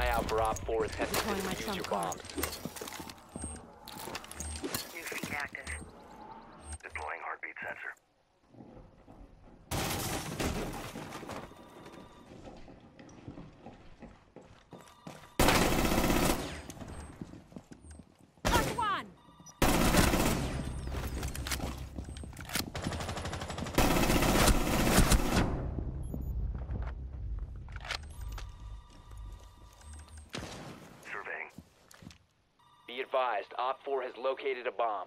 eye out for Op 4 attempting to defuse your bombs. Be advised, Op 4 has located a bomb.